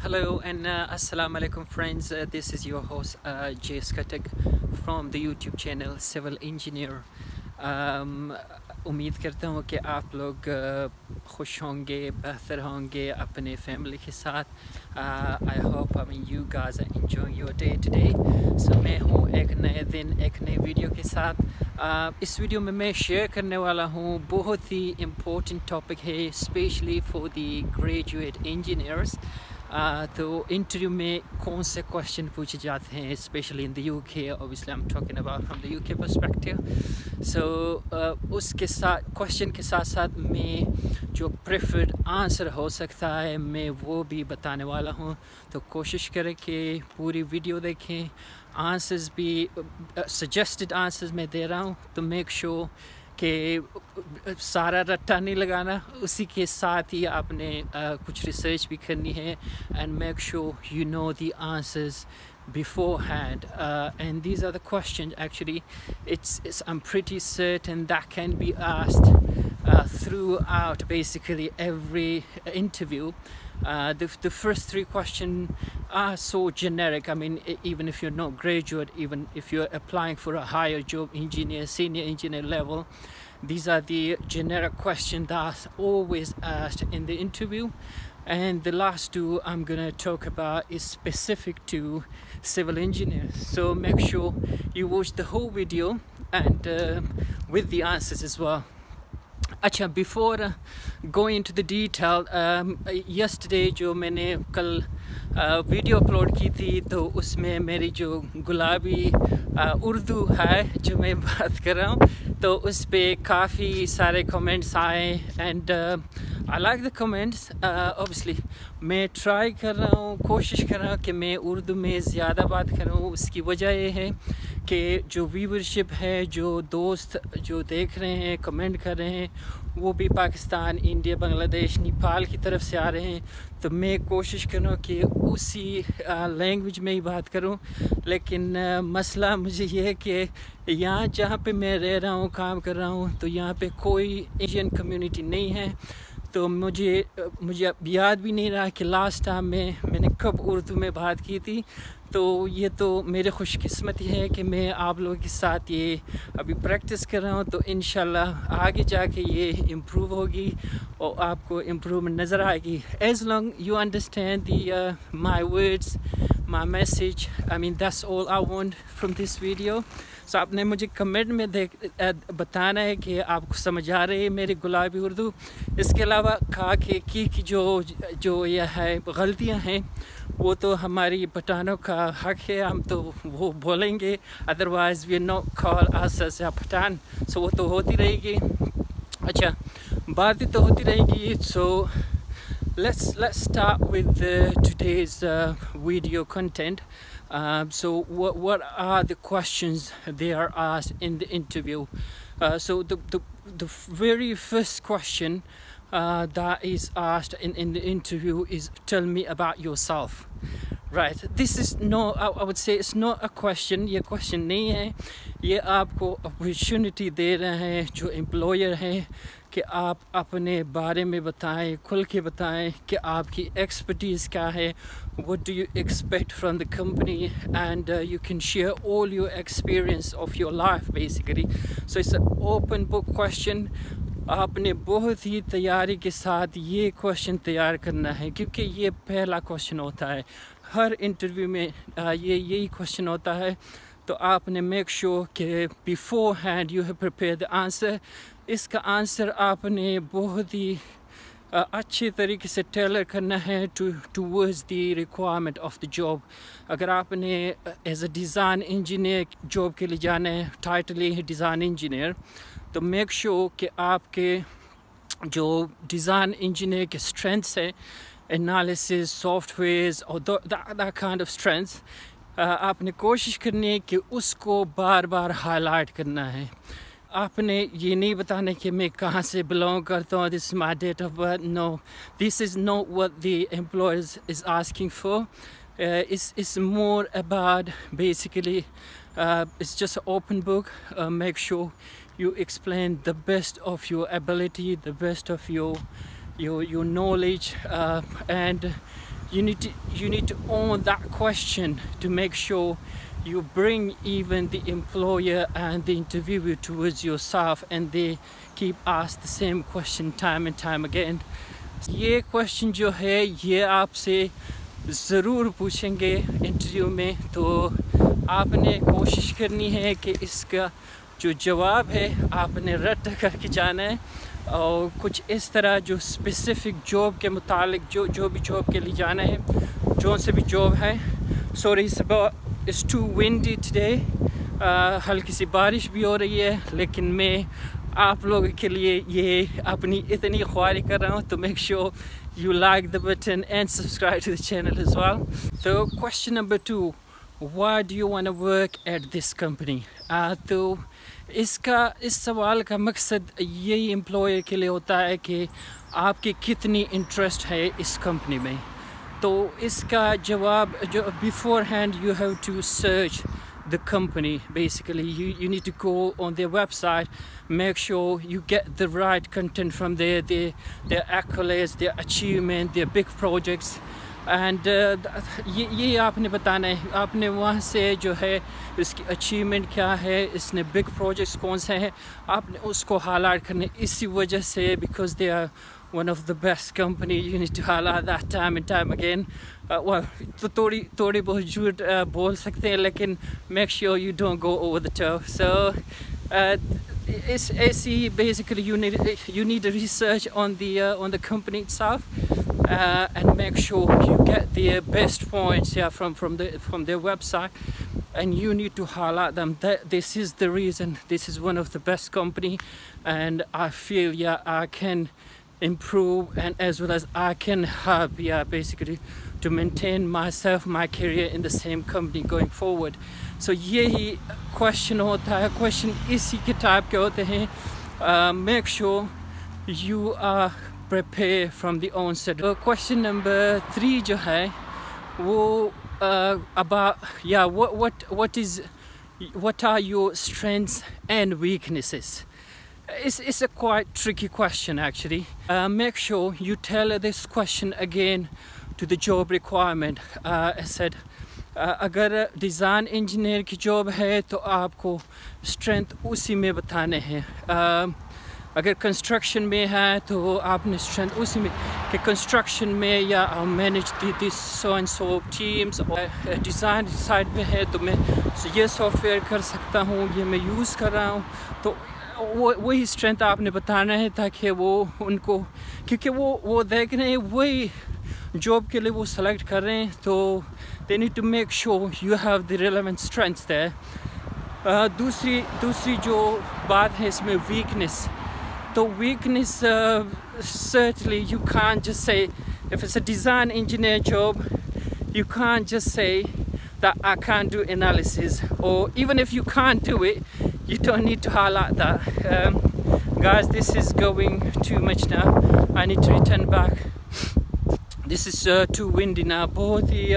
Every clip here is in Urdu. Hello and uh, Assalamu alaikum friends. Uh, this is your host uh, Jay Skatek from the YouTube channel Civil Engineer. Um, امید کرتا ہوں کہ آپ لوگ خوش ہوں گے بہتر ہوں گے اپنے فیملی کے ساتھ I hope I you guys enjoy your day today so میں ہوں ایک نئے دن ایک نئے ویڈیو کے ساتھ اس ویڈیو میں میں شیئر کرنے والا ہوں بہت ہی امپورٹنٹ ٹاپک ہے especially for the graduate engineers تو انٹرویو میں کون سے کوشچن پوچھے جاتے ہیں especially in the U K obviously M about from the U K perspective so اس کے ساتھ کوشچن کے ساتھ ساتھ میں جو پریفرڈ آنسر ہو سکتا ہے میں وہ بھی بتانے والا ہوں تو کوشش کریں کہ پوری ویڈیو دیکھیں آنسرز بھی سجیسٹڈ آنسرز میں دے رہا ہوں تو میک شو کہ سارا رٹا نہیں لگانا اسی کے ساتھ ہی آپ نے کچھ ریسرچ بھی کرنی ہے and make sure you know the answers beforehand and these are the question actually it's um pretty and that can be asked throughout basically every interview Uh, the, the first three questions are so generic. I mean, even if you're not graduate, even if you're applying for a higher job, engineer, senior engineer level, these are the generic questions that are always asked in the interview. And the last two I'm gonna talk about is specific to civil engineers. So make sure you watch the whole video and uh, with the answers as well. اچھا before going to the detail yesterday جو میں نے کل ویڈیو اپلوڈ کی تھی تو اس میں میری جو گلابی اردو ہے جو میں بات کر رہا ہوں تو اس پہ کافی سارے کمنٹس آئے and I like the comments obviously میں ٹرائی کر رہا ہوں کوشش کر رہا ہوں کہ میں اردو میں زیادہ بات کروں اس کی وجہ یہ ہے کہ جو ویورشپ ہے جو دوست جو دیکھ رہے ہیں کمنٹ کر رہے ہیں وہ بھی پاکستان انڈیا بنگلہ دیش نیپال کی طرف سے آ رہے ہیں تو میں کوشش کروں کہ اسی لینگویج میں ہی بات کروں لیکن مسئلہ مجھے یہ ہے کہ یہاں جہاں پہ میں رہ رہا ہوں کام کر رہا ہوں تو یہاں پہ کوئی انڈین کمیونٹی نہیں ہے تو مجھے مجھے اب یاد بھی نہیں رہا کہ لاسٹ ٹائم میں میں نے کب اردو میں بات کی تھی تو یہ تو میرے خوش قسمت ہے کہ میں آپ لوگوں کے ساتھ یہ ابھی پریکٹس کر رہا ہوں تو انشاءاللہ آگے جا کے یہ امپروو ہوگی اور آپ کو امپروومنٹ نظر آئے گی as long you understand the my words my message I mean this all I want from this video so آپ نے مجھے کمنٹ میں دیکھ بتانا ہے کہ آپ کو سمجھا رہے میرے گلابی اردو اس کے علاوہ کھا کے کی جو جو یہ ہے غلطیاں ہیں وہ تو ہماری پٹانوں کا حق ہے ہم تو وہ بولیں گے ادروائز وی نو کال آس از یا پٹھان سو وہ تو ہوتی رہے گی اچھا بات تو ہوتی رہے گی so let's start with today's video content Um, so what, what are the questions they are asked in the interview? Uh, so the, the, the very first question uh, that is asked in, in the interview is tell me about yourself. Right, this is no, I would say it's not a your question question नहीं है ये आपको opportunity दे रहे हैं जो employer हैं कि आप अपने बारे में बताएं खुल के बताएं कि आपकी expertise क्या है what do you expect from the company and uh, you can share all your experience of your life basically so it's an open book question آپ نے بہت ہی تیاری کے ساتھ یہ کوشن تیار کرنا ہے کیونکہ یہ پہلا کوشن ہوتا ہے ہر انٹرویو میں یہ یہی کوشن ہوتا ہے تو آپ نے میک شو کہ beforehand you have prepare the answer اس کا آنسر آپ نے بہت ہی اچھے طریقے سے ٹیلر کرنا ہے to the requirement of the job اگر آپ نے as a design engineer job کے لیے جانا ہے ٹائٹلی ہے ڈیزائن انجینئر تو میک شیور کہ آپ کے جو ڈیزائن انجینئر کے اسٹرینتھس ہیں انالیسز سافٹ ویئرز اور آف اسٹرینتھس آپ نے کوشش کرنی ہے کہ اس کو بار بار ہائی لائٹ کرنا ہے आपने ये नहीं बताने कि मैं कहाँ से बिलोंग करता हूँ this my date of birth no this is no what the employers it's, it's more about basically uh, it's just an open book uh, make sure you explain the best of your ability the best of your your, your knowledge uh, and you need to you need to own that question to make sure you bring even the employer and the interviewer towards yourself and they keep they the same question time and time again یہ کویشچن جو ہے یہ آپ سے ضرور پوچھیں گے انٹرویو میں تو آپ نے کوشش کرنی ہے کہ اس کا جو جواب ہے آپ نے رد کر کے جانا ہے اور کچھ اس طرح جو اسپیسیفک جاب کے متعلق جو جو بھی جاب کے لیے جانا ہے جو سے بھی جاب ہے سوری ٹو ونڈی ٹوڈے ہلکی سی بارش بھی ہو رہی ہے لیکن میں آپ لوگوں کے لیے یہ اپنی اتنی خواہش کر رہا ہوں تو make sure you like the button and subscribe to the channel as well تو question number two why do you want work at this company تو اس کا اس سوال کا مقصد یہی امپلائی کے لیے ہوتا ہے کہ آپ کی کتنی انٹرسٹ ہے اس کمپنی میں تو اس کا جواب جو beforehand you have to search the company basically you need to go on the website make sure you get the right content from the the the ex the achievement the big projects and یہ آپ نے بتانا ہے آپ نے وہاں سے جو ہے اس کی اچیومنٹ کیا ہے اس نے بگ پروجیکٹس کون سے ہیں آپ نے اس کو ہال آڈ کرنے اسی وجہ سے because they are one of the best company you need to highlight that time and time again uh, well तो थोड़ी थोड़ी बहुत झूठ बोल सकते हैं लेकिन make sure you don't go over the top so uh, it's AC basically you need you need to research on the uh, on the company itself uh, and make sure you get the best points yeah from from the from their website and you need to highlight them that this is the reason this is one of the best company and I feel yeah I can improve and as well as I can help yeah basically to maintain myself my career in the same company going forward so yehi question hota hai question isi ke type ke hote hain make sure you are prepared from the onset so question number 3 jo hai wo uh, about yeah what what what is what are your strengths and weaknesses It's, it's a quite tricky question actually. Uh, make sure you make this question again to the job requirement. Uh, I said uh, اگر ڈیزائن انجینئر کی جاب ہے تو آپ کو اسٹرینتھ اسی میں بتانے ہیں um, اگر کنسٹرکشن میں ہے تو آپ نے اسٹرینتھ اسی میں کہ کنسٹرکشن میں یا میں نے دی تھی and so teams design side میں ہے تو میں یہ سافٹ ویئر کر سکتا ہوں یہ میں یوز کر رہا ہوں تو وہ وہی اسٹرینتھ آپ نے بتانا ہے تاکہ وہ ان کو کیونکہ وہ وہ دیکھ رہے ہیں وہی جاب کے لیے وہ سلیکٹ کر رہے ہیں تو they need to make sure you have the relevant strength they دوسری دوسری جو بات ہے اس میں ویکنیس تو ویکنیس سرچلی یو کان جس سے if it's a design engineer job you can جس سے دا آئی کان انالیسز اور even if you can it بہت ہی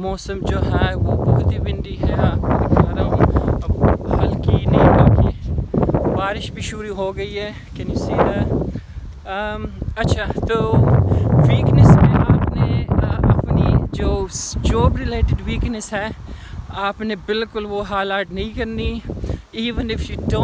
موسم جو ہے وہ بہت ہی ونڈی ہے ہلکی نہیں ہلکی بارش بھی شروع ہو گئی ہے کہ اچھا تو ویکنیس میں آپ نے اپنی جو جاب ریلیٹڈ ویکنیس ہے آپ نے بالکل وہ حال آٹ نہیں کرنی ایون جو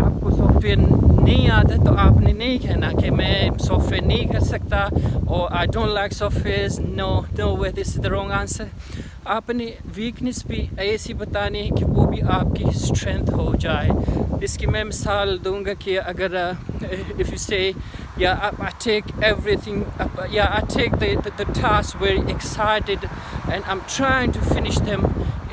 آپ کو سافٹ ویئر نہیں آتا تو آپ نے نہیں کہنا کہ میں سافٹ ویئر نہیں کر سکتا اور I don't like software answer آپ نے ویکنیس بھی ایسی بتانی ہے کہ وہ بھی آپ کی اسٹرینتھ ہو جائے اس کی میں مثال دوں گا کہ اگر اف یو سے یا ٹیک ایوری تھنگ یا take the task very excited and I'm trying to finish them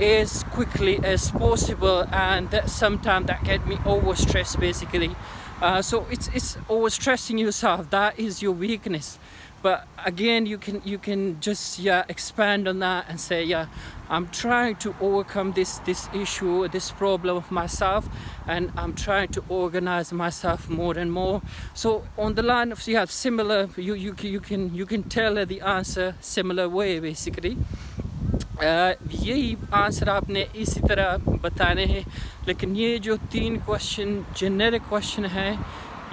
as quickly as possible and that sometimes that get me overstressed basically uh, so it's, it's overstressing yourself that is your weakness but again you can you can just yeah expand on that and say yeah i'm trying to overcome this this issue this problem of myself and i'm trying to organize myself more and more so on the line of have similar you you, you can you can tell the answer similar way basically यही आंसर आपने इसी तरह बताने हैं लेकिन ये जो तीन क्वेश्चन जेनरिक क्वेश्चन हैं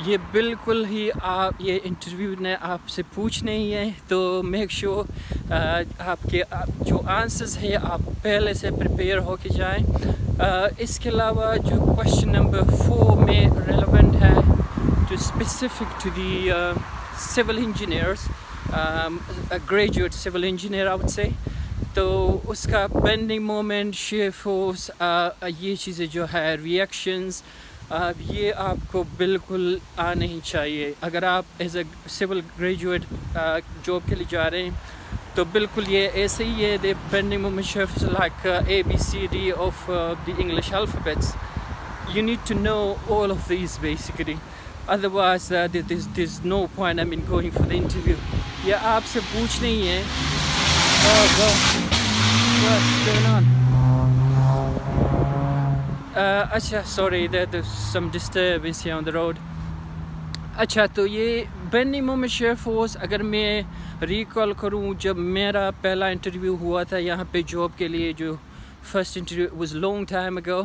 یہ بالکل ہی آپ یہ انٹرویو نے آپ سے پوچھنے ہی ہے تو میک شور آپ کے جو آنسرز ہیں آپ پہلے سے پریپیئر ہو کے جائیں اس کے علاوہ جو کوشچن نمبر فور میں ریلیونٹ ہے جو specific to the civil engineers graduate civil engineer out سے تو اس کا پینڈنگ شیف شیفوس یہ چیزیں جو ہے ریئیکشنز آپ یہ آپ کو بالکل آ نہیں چاہیے اگر آپ as a civil graduate job کے لیے جا رہے ہیں تو بالکل یہ ایسے ہی ہے they been Muhammad Sharif A B C D of the English alphabets you need to know know all of these this point I mean going the interview یہ آپ سے پوچھ رہی ہیں oh, Uh, اچھا sorry that some disturbance on the road اچھا تو یہ بینی مومن محمد شیفوز اگر میں ریکال کروں جب میرا پہلا انٹرویو ہوا تھا یہاں پہ جاب کے لیے جو first interview was long time ago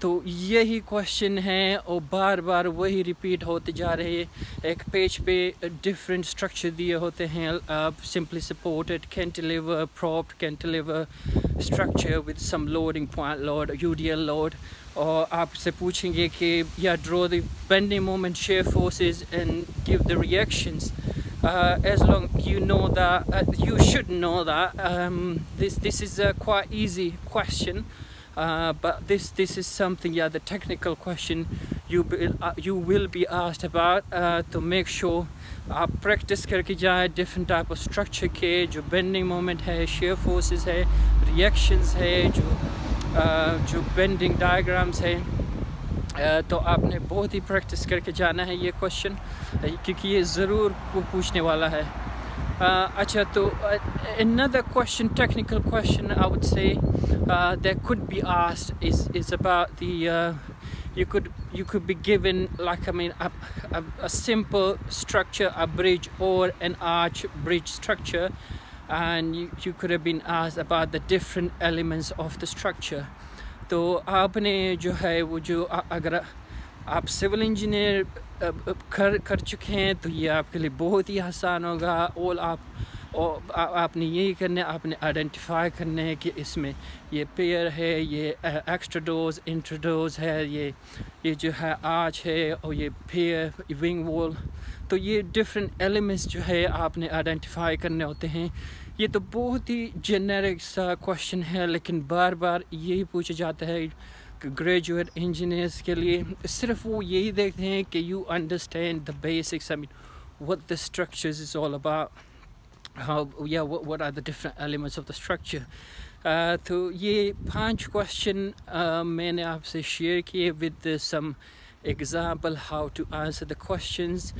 تو یہی کوشچن ہیں اور بار بار وہی ریپیٹ ہوتے جا رہے ایک پیج پہ ڈفرینٹ اسٹرکچر دیے ہوتے ہیں simply supported cantilever prop cantilever structure with some loading point load U D L load or आपसे पूछेंगे कि या draw the bending moment shear forces and give the reactions uh, as long you know that uh, you should know that um, this this is a quite easy question uh, but this this is something yeah the technical question you be, uh, you will be asked about uh, to make sure आप प्रैक्टिस करके जाए different type of structure के जो bending moment है shear forces है reactions है जो جو بینڈنگ ڈائیگرامز ہیں تو آپ نے بہت ہی پریکٹس کر کے جانا ہے یہ کوشچن کیونکہ یہ ضرور وہ پوچھنے والا ہے اچھا تو کویشچن ٹیکنیکل simple structure سے bridge اور an arch bridge structure and you, you could have been asked about the different elements of the structure So, आपने जो है वो जो अगर आप civil engineer कर कर चुके हैं तो ये आपके लिए बहुत ही आसान होगा All आप اور آپ نے یہی کرنا آپ نے آئیڈینٹیفائی کرنے کہ اس میں یہ پیئر ہے یہ ایکسٹرا ڈوز ڈوز ہے یہ یہ جو ہے آج ہے اور یہ پیئر ونگ وول تو یہ ڈفرینٹ ایلیمنٹس جو ہے آپ نے آئیڈینٹیفائی کرنے ہوتے ہیں یہ تو بہت ہی جنیرک سا کوشچن ہے لیکن بار بار یہی پوچھا جاتا ہے گریجویٹ انجینئرس کے لیے صرف وہ یہی دیکھتے ہیں کہ you understand the basics what the structures all about how how what what are the different elements of the structure تو یہ پانچ کوشچن میں نے آپ سے شیئر کیے with some example how to answer the questions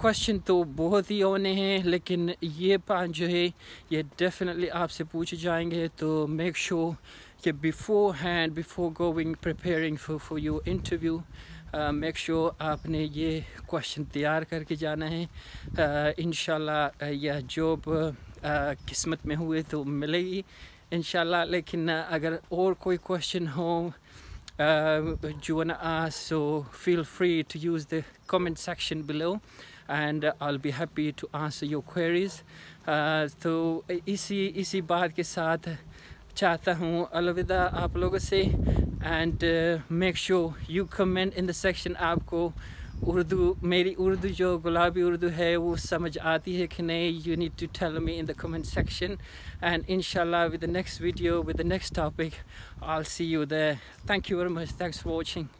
question تو بہت ہی ہونے ہیں لیکن یہ پانچ جو ہے یہ ڈیفینیٹلی آپ سے پوچھے جائیں گے تو میک شور کہ beforehand before going preparing preparing for your interview make sure آپ نے یہ کوشن تیار کر کے جانا ہے انشاءاللہ یہ جاب قسمت میں ہوئے تو ملے گی انشاءاللہ لیکن اگر اور کوئی کوشن ہو جو ask so feel free to use the comment section below and I be happy to answer your queries تو اسی اسی بات کے ساتھ چاہتا ہوں الوداع آپ لوگوں سے and uh, make sure you comment in the section Abko urdu meri urdu jo gulabi urdu hai wo samajh aati hai ki nahi you need to tell me in the comment section and inshallah with the next video with the next topic i'll see you there thank you very much thanks for watching